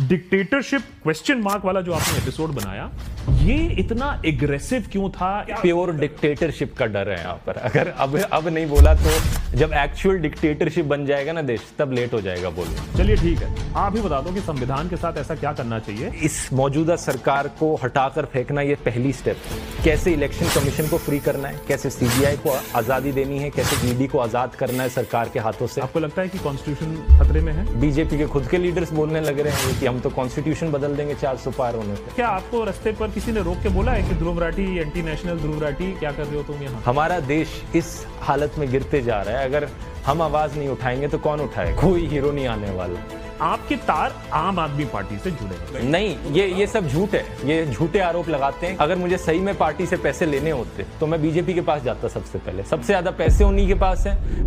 Dictatorship question mark वाला जो आपने एपिसोड बनाया ये इतना एग्रेसिव क्यों था? प्योर डिक्टेटरशिप का डर है यहाँ पर। अगर अब अब नहीं बोला तो जब एक्चुअल डिक्टेटरशिप बन जाएगा ना देश तब लेट हो जाएगा बोलो चलिए ठीक है। आप ही बता दो कि संविधान के साथ ऐसा क्या करना चाहिए। इस मौजूदा सरकार को हटाकर फेंकना ये पहली स्टेप कैसे इलेक्शन कमीशन को फ्री करना है? कैसे सीबीआई को आज़ादी देनी है? कैसे ईडी को आज़ाद करना है सरकार के हाथों से? आपको लगता है कि कॉन्स्टिट्यूशन खतरे में है? बीजेपी के खुद के लीडर्स बोलने लग रहे हैं कि हम तो कॉन्स्टिट्यूशन बदल देंगे चार सौ पार होने पे। क्या आपको रास्ते पर किसी ने रोक के बोला है कि ध्रुव राठी एंटी नेशनल ध्रुव राठी क्या कर रहे हो तुम यहाँ? हमारा देश इस हालत में गिरते जा रहा है। अगर हम आवाज़ नहीं उठाएँगे तो कौन उठाए? कोई हीरो नहीं आने वाला। आपके तार आम आदमी पार्टी से जुड़े हैं। नहीं ये ये सब झूठ है। ये झूठे आरोप लगाते हैं। अगर मुझे सही में पार्टी से पैसे लेने होते तो मैं बीजेपी के पास जाता सबसे पहले। सबसे ज़्यादा पैसे उन्हीं के पास है।